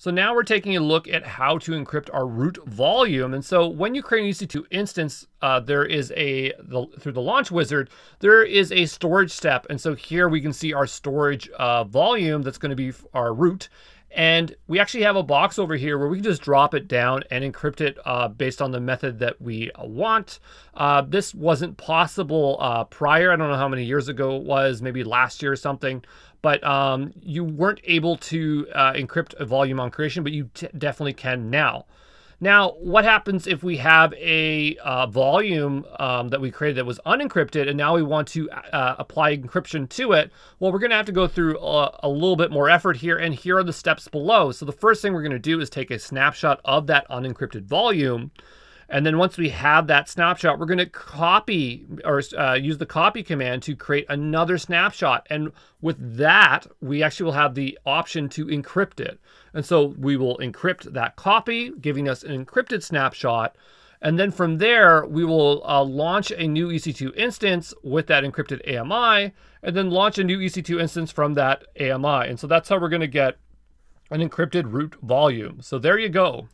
So now we're taking a look at how to encrypt our root volume. And so when you create an EC2 instance, uh, there is a, the, through the launch wizard, there is a storage step. And so here we can see our storage uh, volume that's going to be our root. And we actually have a box over here where we can just drop it down and encrypt it uh, based on the method that we want. Uh, this wasn't possible uh, prior. I don't know how many years ago it was, maybe last year or something. But um, you weren't able to uh, encrypt a volume on creation, but you definitely can now. Now, what happens if we have a uh, volume um, that we created that was unencrypted and now we want to uh, apply encryption to it? Well, we're going to have to go through a, a, little bit more effort here, and here are the steps below. So the first thing we're going to do is take a snapshot of that unencrypted volume. And then once we have that snapshot, we're going to copy or uh, use the copy command to create another snapshot. And with that, we actually will have the option to encrypt it. And so we will encrypt that copy, giving us an encrypted snapshot. And then from there, we will uh, launch a new EC2 instance with that encrypted AMI, and then launch a new EC2 instance from that AMI. And so that's how we're going to get an encrypted root volume. So there you go.